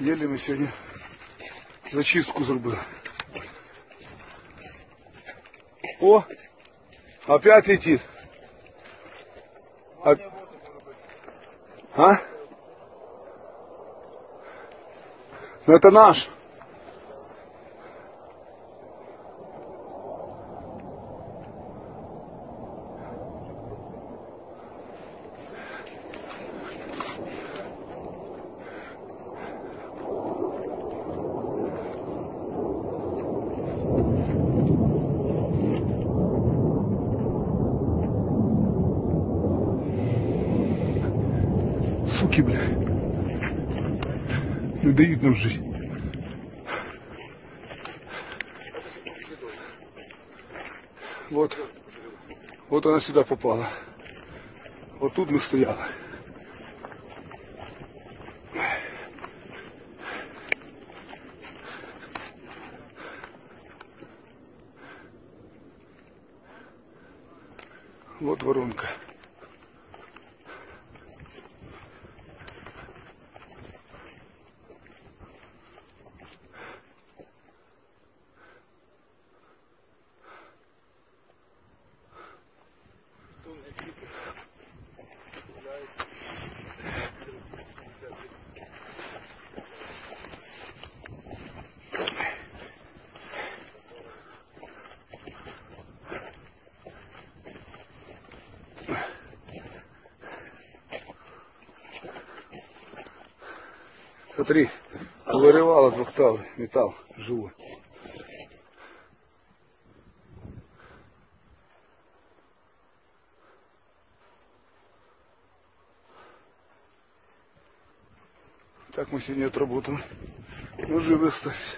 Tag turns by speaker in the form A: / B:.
A: Єлі ми сьогодні зачистку зробили. О! Опять летит. А? а? Ну это наш. Суки, бля. Не дают нам жить. Вот. Вот она сюда попала. Вот тут мы стояли. Вот воронка. Смотри, вырывало двухтавый металл живой. Так мы сегодня отработали. Ну, живы остались.